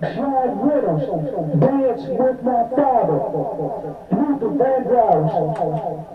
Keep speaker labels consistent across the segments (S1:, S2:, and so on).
S1: Drive rhythms, dance with my father, Luther Vandross.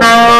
S1: Bye.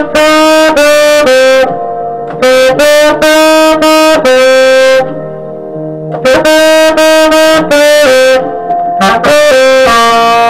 S1: Thank you.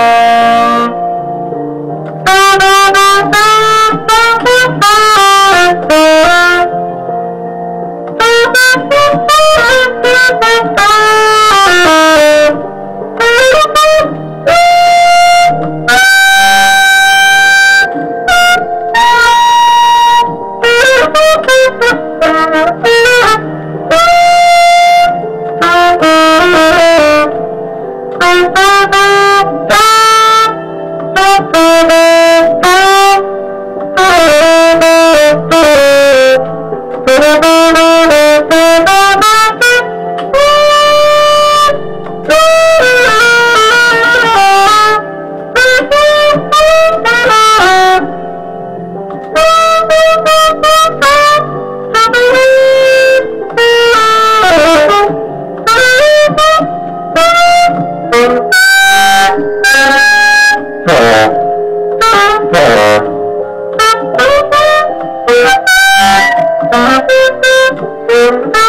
S2: Thank you.